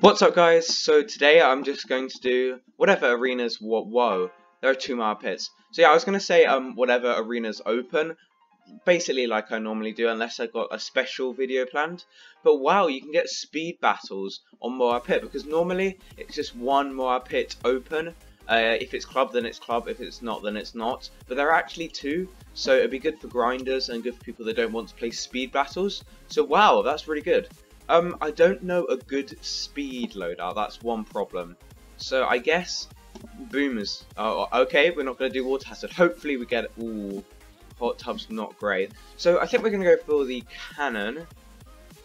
What's up guys? So today I'm just going to do whatever arenas whoa, whoa there are two more pits. So yeah I was gonna say um whatever arenas open basically like I normally do unless I've got a special video planned. But wow you can get speed battles on Moab Pit because normally it's just one Moab Pit open. Uh, if it's club then it's club, if it's not then it's not. But there are actually two so it'd be good for grinders and good for people that don't want to play speed battles. So wow that's really good. Um, I don't know a good speed loadout. That's one problem. So I guess boomers. Oh, okay. We're not going to do water hazard. Hopefully we get. Ooh, hot tub's not great. So I think we're going to go for the cannon.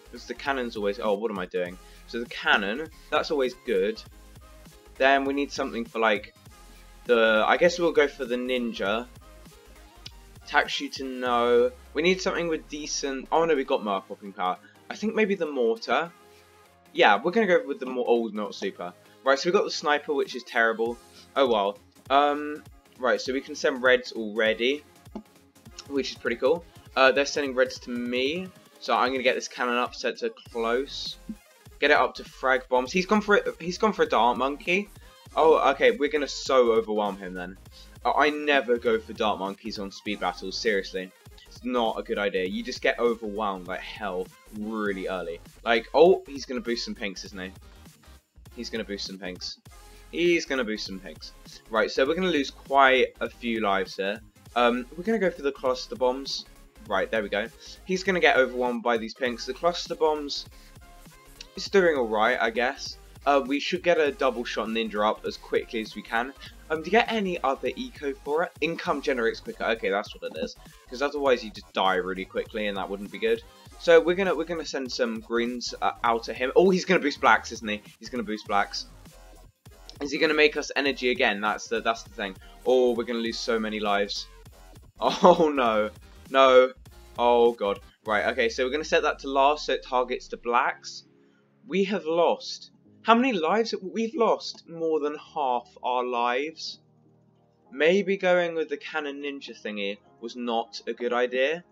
Because the cannon's always. Oh, what am I doing? So the cannon. That's always good. Then we need something for like the. I guess we'll go for the ninja. Attack shooter, no. We need something with decent. Oh no, we got more popping power. I think maybe the mortar. Yeah, we're going to go with the more old, not super. Right, so we got the sniper, which is terrible. Oh, well. Um, right, so we can send reds already, which is pretty cool. Uh, they're sending reds to me, so I'm going to get this cannon up set to close. Get it up to frag bombs. He's gone for it. He's gone for a dart monkey. Oh, okay. We're to so overwhelm him then. I never go for dart monkeys on speed battles. Seriously not a good idea. You just get overwhelmed like hell really early. Like, oh, he's going to boost some pinks, isn't he? He's going to boost some pinks. He's going to boost some pinks. Right, so we're going to lose quite a few lives here. Um, we're going to go for the cluster bombs. Right, there we go. He's going to get overwhelmed by these pinks. The cluster bombs it's doing alright, I guess. Uh, we should get a double shot ninja up as quickly as we can. Um, to get any other eco for it, income generates quicker. Okay, that's what it is. Because otherwise you just die really quickly, and that wouldn't be good. So we're gonna we're gonna send some greens uh, out at him. Oh, he's gonna boost blacks, isn't he? He's gonna boost blacks. Is he gonna make us energy again? That's the that's the thing. Oh, we're gonna lose so many lives. Oh no, no. Oh god. Right. Okay. So we're gonna set that to last, so it targets the blacks. We have lost how many lives? We've lost more than half our lives. Maybe going with the cannon ninja thingy was not a good idea.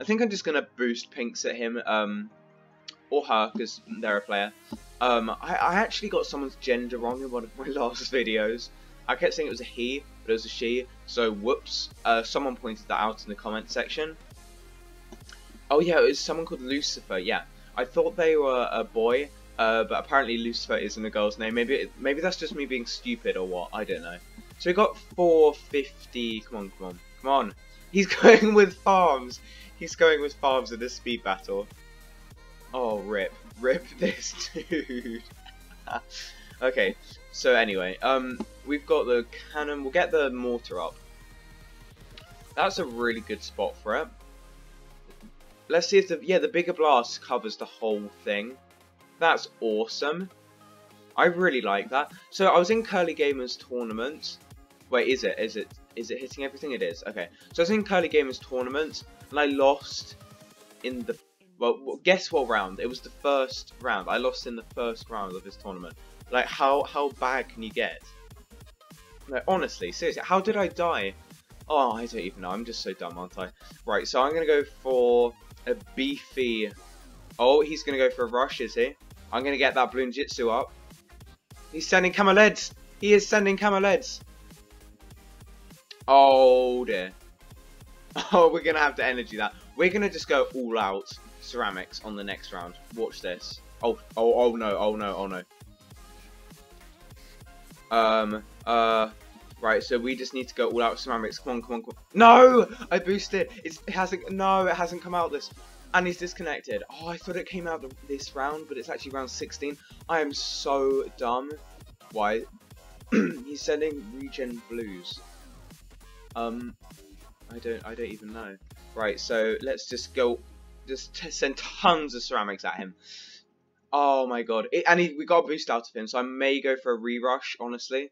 I think I'm just going to boost pinks at him, um, or her, because they're a player. Um, I, I actually got someone's gender wrong in one of my last videos. I kept saying it was a he, but it was a she, so whoops. Uh, someone pointed that out in the comment section. Oh yeah, it was someone called Lucifer, yeah. I thought they were a boy, uh, but apparently Lucifer isn't a girl's name. Maybe maybe that's just me being stupid or what. I don't know. So we got 450. Come on, come on, come on. He's going with farms. He's going with farms in this speed battle. Oh, rip, rip this dude. okay, so anyway, um, we've got the cannon. We'll get the mortar up. That's a really good spot for it. Let's see if the yeah the bigger blast covers the whole thing. That's awesome. I really like that. So I was in Curly Gamers tournament. Wait, is it? Is it? Is it hitting everything? It is. Okay. So I was in Curly Gamers tournament and I lost in the well, guess what round? It was the first round. I lost in the first round of this tournament. Like, how how bad can you get? Like, honestly, seriously, how did I die? Oh, I don't even know. I'm just so dumb, aren't I? Right, so I'm gonna go for a beefy. Oh, he's gonna go for a rush, is he? I'm going to get that Bloon Jitsu up. He's sending camo leads. He is sending camo leads. Oh dear. Oh, we're going to have to energy that. We're going to just go all out ceramics on the next round. Watch this. Oh, oh, oh no, oh no, oh no. Um, uh, right, so we just need to go all out ceramics. Come on, come on, come on. No! I boosted. It's, it hasn't, no, it hasn't come out this. And he's disconnected. Oh, I thought it came out of this round, but it's actually round 16. I am so dumb. Why? he's sending regen blues. Um, I don't, I don't even know. Right, so let's just go, just send tons of ceramics at him. Oh my god. It, and he, we got a boost out of him, so I may go for a re-rush, honestly.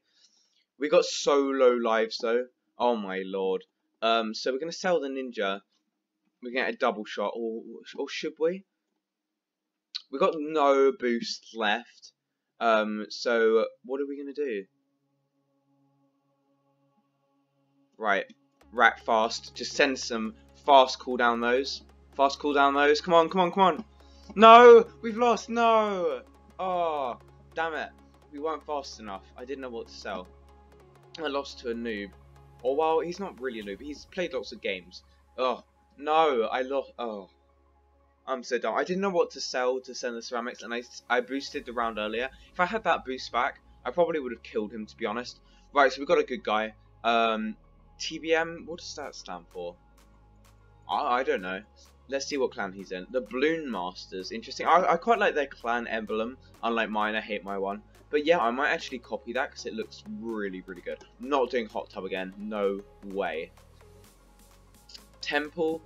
We got so low lives, though. Oh my lord. Um, so we're going to sell the ninja we get a double shot, or or should we? We got no boost left. Um, so what are we gonna do? Right, rack fast. Just send some fast cooldown those. Fast cooldown those. Come on, come on, come on. No, we've lost. No. Oh, damn it. We weren't fast enough. I didn't know what to sell. I lost to a noob. Or, well, he's not really a noob. He's played lots of games. Oh, no. I lost. Oh. I'm so dumb. I didn't know what to sell to send the ceramics, and I, I boosted the round earlier. If I had that boost back, I probably would have killed him, to be honest. Right, so we've got a good guy. Um, TBM, what does that stand for? I, I don't know. Let's see what clan he's in. The Balloon Masters. Interesting. I, I quite like their clan emblem. Unlike mine, I hate my one. But yeah, I might actually copy that because it looks really, really good. not doing Hot Tub again. No way. Temple.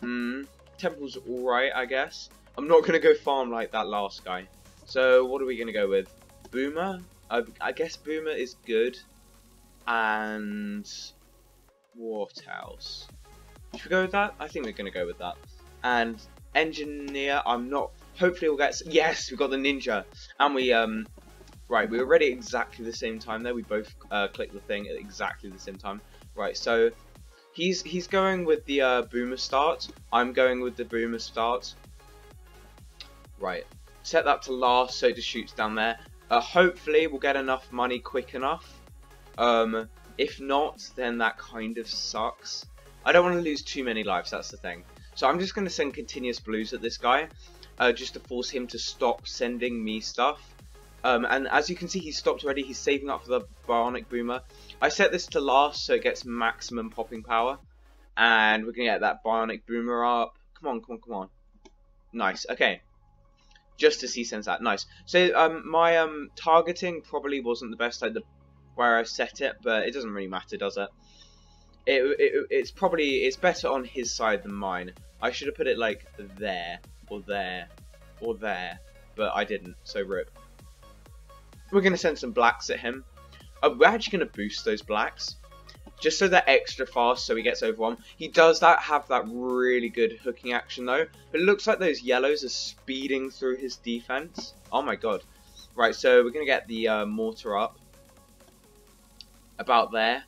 Hmm. Temple's alright, I guess. I'm not going to go farm like that last guy. So, what are we going to go with? Boomer? I, I guess Boomer is good. And... What else? Should we go with that? I think we're going to go with that. And Engineer, I'm not... Hopefully we'll get... Yes, we got the Ninja. And we, um... Right, we were ready exactly the same time there. We both uh, clicked the thing at exactly the same time. Right, so He's he's going with the uh, boomer start. I'm going with the boomer start. Right. Set that to last so it just shoots down there. Uh, hopefully we'll get enough money quick enough. Um, if not, then that kind of sucks. I don't want to lose too many lives, that's the thing. So I'm just going to send continuous blues at this guy. Uh, just to force him to stop sending me stuff. Um, and as you can see, he's stopped already. He's saving up for the Bionic Boomer. I set this to last so it gets maximum popping power. And we're going to get that Bionic Boomer up. Come on, come on, come on. Nice. Okay. Just as he sends that. Nice. So um, my um, targeting probably wasn't the best like the where I set it, but it doesn't really matter, does it? It, it? It's probably it's better on his side than mine. I should have put it like there, or there, or there, but I didn't, so rip. We're going to send some blacks at him. Uh, we're actually going to boost those blacks. Just so they're extra fast so he gets over overwhelmed. He does that have that really good hooking action though. But it looks like those yellows are speeding through his defense. Oh my god. Right, so we're going to get the uh, mortar up. About there.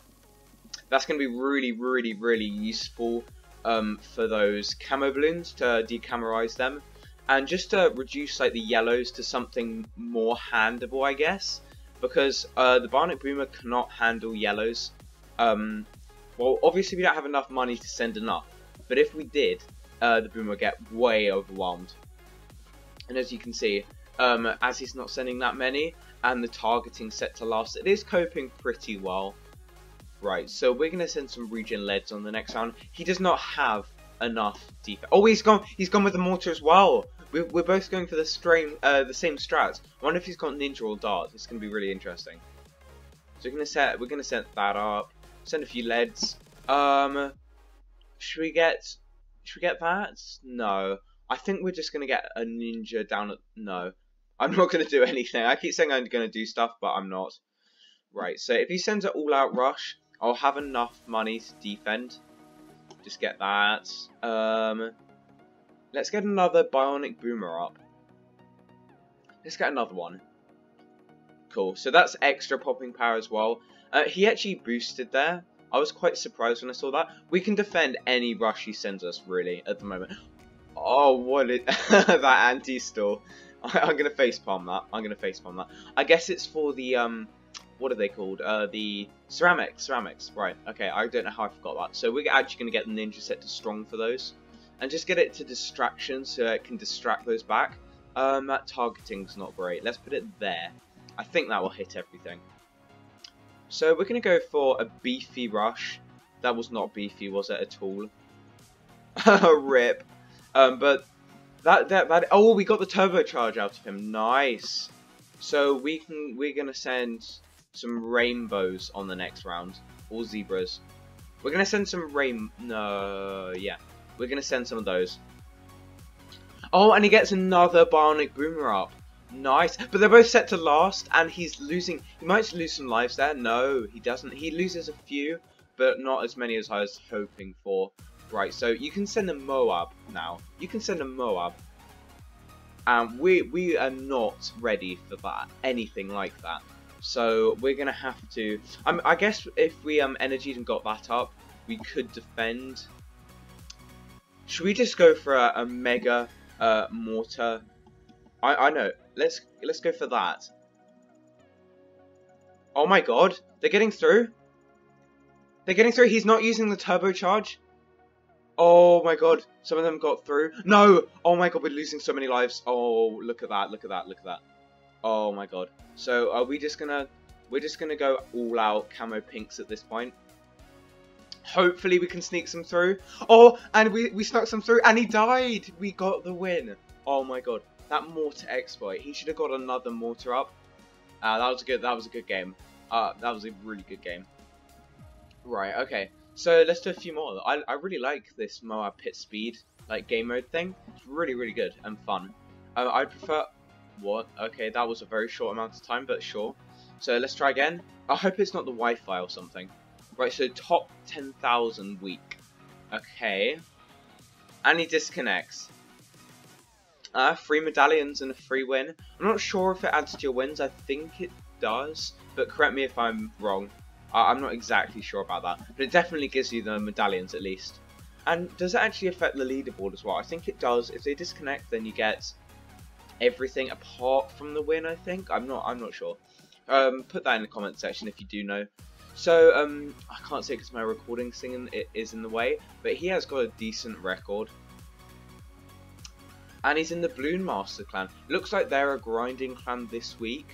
That's going to be really, really, really useful um, for those camo balloons to decamerize them and just to reduce like the yellows to something more handable, I guess, because uh, the Bionic Boomer cannot handle yellows. Um, well, obviously we don't have enough money to send enough, but if we did, uh, the Boomer would get way overwhelmed. And as you can see, um, as he's not sending that many, and the targeting set to last, it is coping pretty well. Right, so we're going to send some regen leads on the next round. He does not have enough defense. Oh, he's gone. He's gone with the mortar as well. We're, we're both going for the same uh, the same strats. I wonder if he's got ninja or dart. It's going to be really interesting. So we're gonna set we're gonna set that up. Send a few leads. Um, should we get should we get that? No. I think we're just gonna get a ninja down at no. I'm not gonna do anything. I keep saying I'm gonna do stuff, but I'm not. Right. So if he sends an all-out rush, I'll have enough money to defend. Just get that. Um, Let's get another Bionic Boomer up. Let's get another one. Cool. So that's extra popping power as well. Uh, he actually boosted there. I was quite surprised when I saw that. We can defend any rush he sends us, really, at the moment. Oh, what is... that anti-stall. I'm going to facepalm that. I'm going to facepalm that. I guess it's for the... um. What are they called? Uh, the ceramics. Ceramics. Right. Okay, I don't know how I forgot that. So we're actually going to get the ninja set to strong for those and just get it to distraction so it can distract those back. Um, that targeting's not great. Let's put it there. I think that will hit everything. So we're going to go for a beefy rush. That was not beefy, was it, at all? A rip. Um, but that, that, that, oh, we got the turbocharge out of him. Nice. So we can, we're going to send some rainbows on the next round. Or zebras. We're going to send some rain, no, yeah. We're going to send some of those. Oh, and he gets another Bionic Boomer up. Nice. But they're both set to last, and he's losing... He might lose some lives there. No, he doesn't. He loses a few, but not as many as I was hoping for. Right, so you can send a Moab now. You can send a Moab. And we, we are not ready for that. Anything like that. So we're going to have to... Um, I guess if we um, energied and got that up, we could defend should we just go for a, a mega uh, mortar? I I know. Let's let's go for that. Oh my god, they're getting through. They're getting through. He's not using the turbocharge. Oh my god, some of them got through. No! Oh my god, we're losing so many lives. Oh, look at that, look at that, look at that. Oh my god. So are we just gonna, we're just gonna go all out camo pinks at this point. Hopefully we can sneak some through. Oh, and we, we snuck some through, and he died! We got the win. Oh my god, that mortar exploit. He should have got another mortar up. Uh, that was a good, that was a good game. Uh, that was a really good game. Right, okay. So let's do a few more. I, I really like this Moab Pit Speed like game mode thing. It's really, really good and fun. Uh, I prefer... What? Okay, that was a very short amount of time, but sure. So let's try again. I hope it's not the Wi-Fi or something. Right, so top 10,000 week. Okay. And he disconnects. Uh, free medallions and a free win. I'm not sure if it adds to your wins. I think it does. But correct me if I'm wrong. I'm not exactly sure about that, but it definitely gives you the medallions at least. And does it actually affect the leaderboard as well? I think it does. If they disconnect, then you get everything apart from the win. I think I'm not. I'm not sure. Um, put that in the comment section if you do know. So um, I can't say because my recording thing is in the way, but he has got a decent record. And he's in the Balloon Master clan. Looks like they're a grinding clan this week,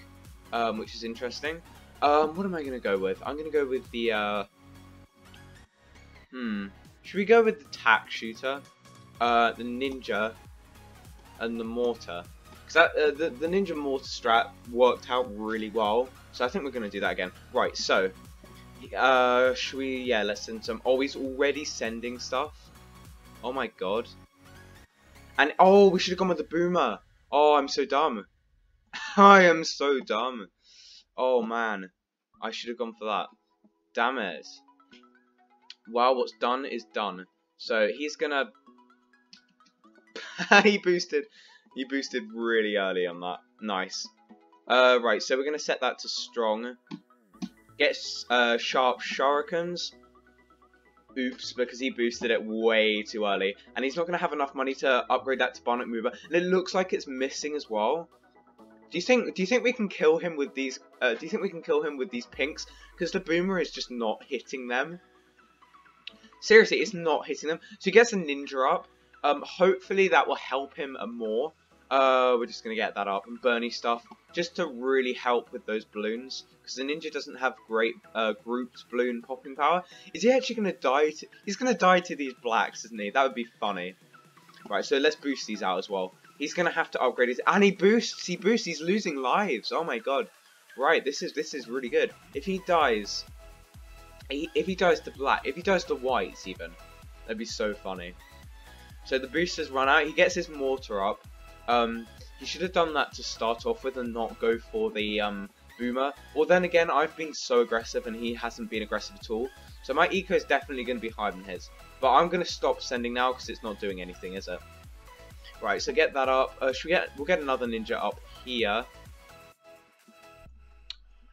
um, which is interesting. Um, what am I going to go with? I'm going to go with the, uh... Hmm. Should we go with the tack shooter? Uh, the ninja and the mortar. Because uh, the, the ninja mortar strat worked out really well. So I think we're going to do that again. Right, so... Uh, should we... Yeah, let's send some... Oh, he's already sending stuff. Oh my god. And, oh, we should have gone with the boomer. Oh, I'm so dumb. I am so dumb. Oh man, I should have gone for that. Damn it. Well, what's done is done. So he's gonna. he boosted. He boosted really early on that. Nice. Uh, right, so we're gonna set that to strong. Get uh, sharp shurikens. Oops, because he boosted it way too early. And he's not going to have enough money to upgrade that to Bionic Boomer. And it looks like it's missing as well. Do you think? Do you think we can kill him with these? Uh, do you think we can kill him with these pinks? Because the boomer is just not hitting them. Seriously, it's not hitting them. So he gets a ninja up. Um, hopefully that will help him more. Uh, we're just gonna get that up and burny stuff just to really help with those balloons because the ninja doesn't have great uh, grouped balloon popping power. Is he actually gonna die? To, he's gonna die to these blacks, isn't he? That would be funny. Right, so let's boost these out as well. He's gonna have to upgrade his and he boosts, he boosts, he's losing lives. Oh my god. Right, this is this is really good. If he dies he, if he dies to black, if he dies to whites even, that'd be so funny. So the boosters run out, he gets his mortar up. Um he should have done that to start off with and not go for the um boomer. Well then again I've been so aggressive and he hasn't been aggressive at all. So my eco is definitely going to be higher than his. But I'm going to stop sending now because it's not doing anything, is it? Right, so get that up. Uh, should we get? We'll get another ninja up here.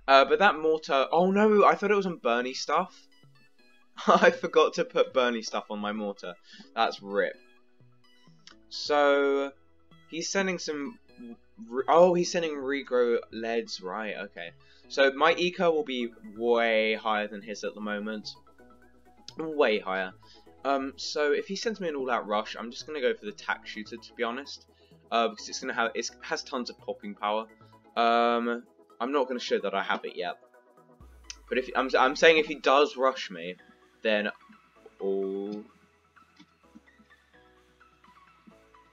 Uh, but that mortar. Oh no! I thought it was on burny stuff. I forgot to put burny stuff on my mortar. That's rip. So he's sending some. Oh, he's sending regrow leads. Right. Okay. So my eco will be way higher than his at the moment. Way higher. Um, so if he sends me an all-out rush, I'm just gonna go for the tack shooter to be honest, uh, because it's gonna have it has tons of popping power. Um, I'm not gonna show that I have it yet, but if I'm I'm saying if he does rush me, then oh,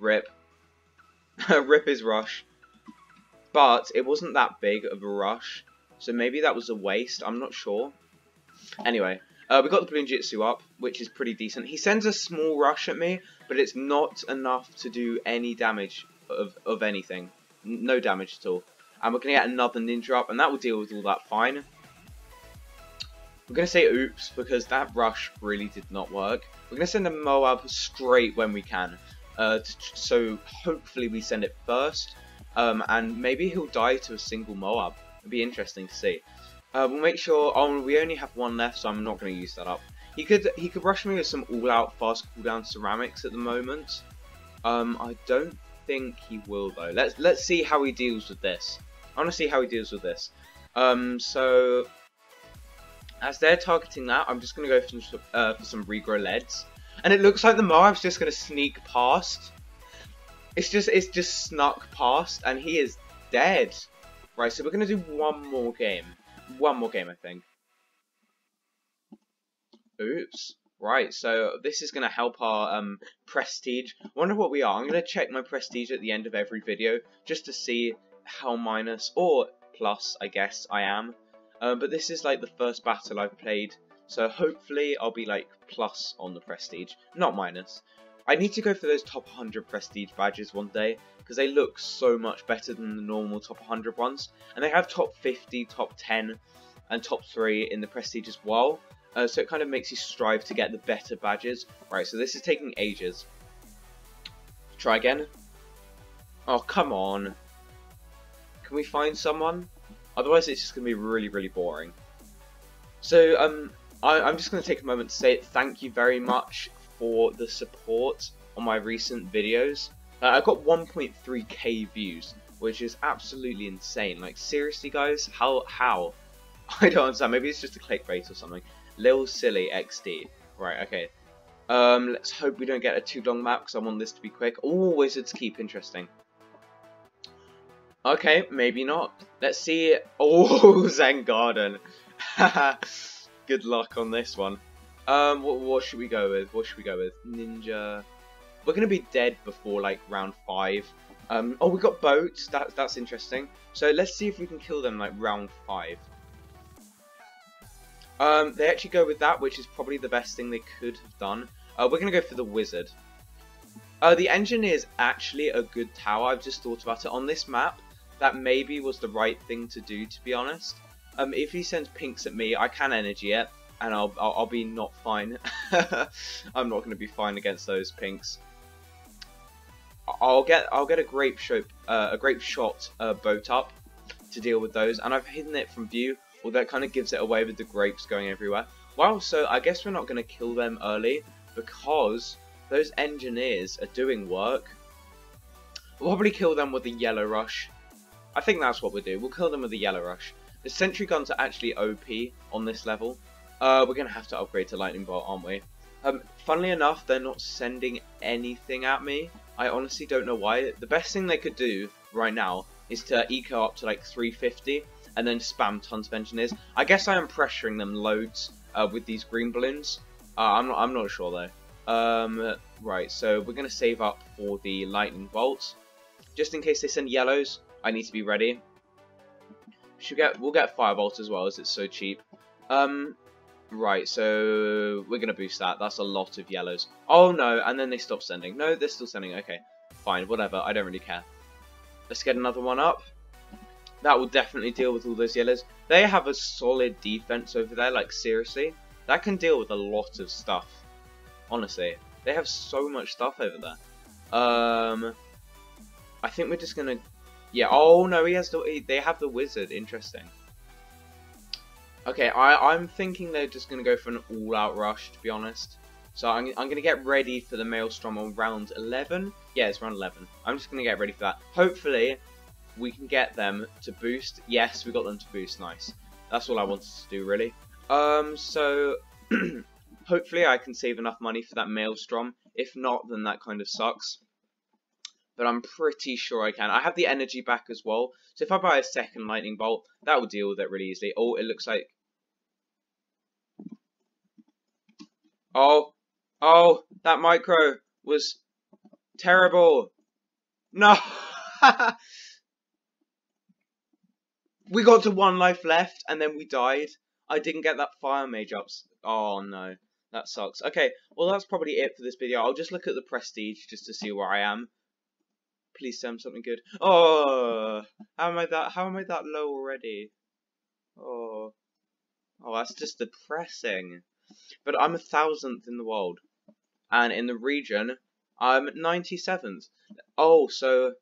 rip, rip his rush. But it wasn't that big of a rush, so maybe that was a waste. I'm not sure. Anyway, uh, we got the Balloon Jitsu up, which is pretty decent. He sends a small rush at me, but it's not enough to do any damage of, of anything. N no damage at all. And we're going to get another Ninja up, and that will deal with all that fine. We're going to say oops, because that rush really did not work. We're going to send a Moab straight when we can. Uh, so hopefully we send it first. Um, and maybe he'll die to a single Moab. It'd be interesting to see. Uh, we'll make sure. Oh, we only have one left, so I'm not going to use that up. He could he could rush me with some all-out fast cooldown ceramics at the moment. Um, I don't think he will though. Let's let's see how he deals with this. I want to see how he deals with this. Um, so as they're targeting that, I'm just gonna go for some uh, for some regrow leads, and it looks like the Moab's just gonna sneak past. It's just it's just snuck past, and he is dead. Right, so we're gonna do one more game. One more game, I think. Oops. Right, so this is going to help our um, prestige. wonder what we are. I'm going to check my prestige at the end of every video just to see how minus or plus, I guess, I am. Uh, but this is like the first battle I've played, so hopefully I'll be like plus on the prestige, not minus. I need to go for those top 100 prestige badges one day because they look so much better than the normal top 100 ones. And they have top 50, top 10, and top 3 in the prestige as well. Uh, so it kind of makes you strive to get the better badges. Right, so this is taking ages. Try again. Oh, come on. Can we find someone? Otherwise it's just going to be really, really boring. So, um, I, I'm just going to take a moment to say thank you very much for the support on my recent videos. Uh, I got 1.3k views, which is absolutely insane. Like, seriously, guys? How? How? I don't understand. Maybe it's just a clickbait or something. Lil Silly XD. Right, okay. Um, let's hope we don't get a too long map, because I want this to be quick. Oh, Wizards Keep, interesting. Okay, maybe not. Let's see. Oh, Zen Garden. Good luck on this one. Um, what, what should we go with? What should we go with? Ninja. We're gonna be dead before like round five. Um, oh, we got boats. That, that's interesting. So let's see if we can kill them like round five. Um, they actually go with that, which is probably the best thing they could have done. Uh, we're to go for the wizard. Uh, the engineer is actually a good tower. I've just thought about it. On this map, that maybe was the right thing to do, to be honest. Um, if he sends pinks at me, I can energy it, and I'll, I'll, I'll be not fine. I'm not going to be fine against those pinks. I'll get I'll get a grape shot uh, a grape shot uh, boat up to deal with those, and I've hidden it from view well, that kind of gives it away with the grapes going everywhere. Well, so I guess we're not going to kill them early because those engineers are doing work. We'll probably kill them with the yellow rush. I think that's what we'll do. We'll kill them with the yellow rush. The sentry guns are actually OP on this level. Uh, we're going to have to upgrade to lightning bolt, aren't we? Um, funnily enough, they're not sending anything at me. I honestly don't know why. The best thing they could do right now is to eco up to like 350 and then spam tons of engineers. I guess I am pressuring them loads uh, with these green balloons. Uh, I'm, not, I'm not sure though. Um, right, so we're going to save up for the lightning bolts. Just in case they send yellows, I need to be ready. Should get We'll get firebolt as well as it's so cheap. Um, right, so we're to boost that. That's a lot of yellows. Oh no, and then they stop sending. No, they're still sending. Okay, fine, whatever. I don't really care. Let's get another one up. That will definitely deal with all those yellows. They have a solid defense over there, like seriously. That can deal with a lot of stuff. Honestly. They have so much stuff over there. Um, I think we're just gonna... Yeah, oh no, he has the... They have the wizard, interesting. Okay, I, I'm thinking they're just to go for an all-out rush, to be honest. So I'm, I'm to get ready for the Maelstrom on round 11. Yeah, it's round 11. I'm just to get ready for that. Hopefully, we can get them to boost. Yes, we got them to boost. Nice. That's all I wanted to do, really. Um, so hopefully I can save enough money for that Maelstrom. If not, then that kind of sucks. But I'm pretty sure I can. I have the energy back as well. So if I buy a second Lightning Bolt, that will deal with it really easily. Oh, it looks like... Oh, oh, that micro was terrible. No! we got to one life left and then we died. I didn't get that fire mage up. Oh no, that sucks. Okay, well that's probably it for this video. I'll just look at the prestige just to see where I am. Please send something good. Oh, how am I that? How am I that low already? Oh, oh, that's just depressing. But I'm a thousandth in the world, and in the region, I'm 97th. Oh, so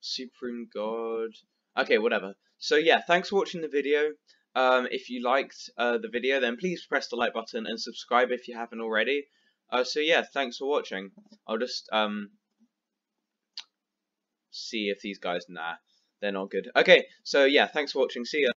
Supreme God. Okay, whatever. So yeah, thanks for watching the video. Um, if you liked uh, the video, then please press the like button and subscribe if you haven't already. Uh, so yeah, thanks for watching. I'll just um, see if these guys, nah, they're not good. Okay, so yeah, thanks for watching. See ya.